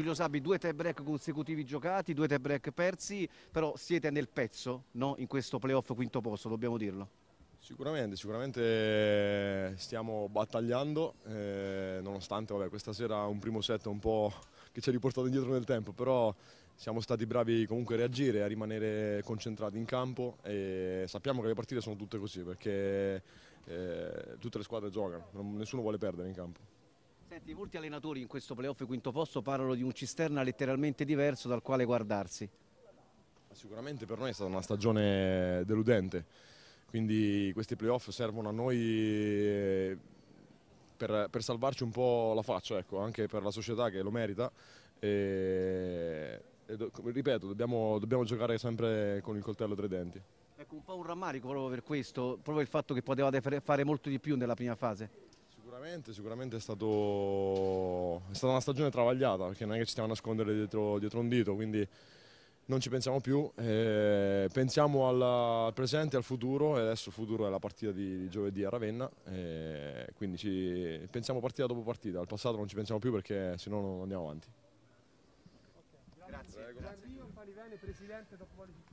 Giulio Sabbi, due tie break consecutivi giocati, due tie break persi, però siete nel pezzo no? in questo playoff quinto posto, dobbiamo dirlo. Sicuramente, sicuramente stiamo battagliando, eh, nonostante vabbè, questa sera un primo set un po' che ci ha riportato indietro nel tempo, però siamo stati bravi comunque a reagire, a rimanere concentrati in campo e sappiamo che le partite sono tutte così perché eh, tutte le squadre giocano, nessuno vuole perdere in campo. Senti, molti allenatori in questo playoff quinto posto parlano di un cisterna letteralmente diverso dal quale guardarsi. Sicuramente per noi è stata una stagione deludente, quindi questi playoff servono a noi eh, per, per salvarci un po' la faccia, ecco, anche per la società che lo merita. E, e ripeto, dobbiamo, dobbiamo giocare sempre con il coltello tra i denti. Ecco, un po' un rammarico proprio per questo, proprio il fatto che potevate fare molto di più nella prima fase. Sicuramente, sicuramente è, stato, è, stata una stagione travagliata perché non è che ci stiamo a nascondere dietro, dietro un dito, quindi non ci pensiamo più, eh, pensiamo al presente e al futuro e adesso il futuro è la partita di, di giovedì a Ravenna, eh, quindi ci, pensiamo partita dopo partita, al passato non ci pensiamo più perché se no non andiamo avanti. Grazie. Grazie.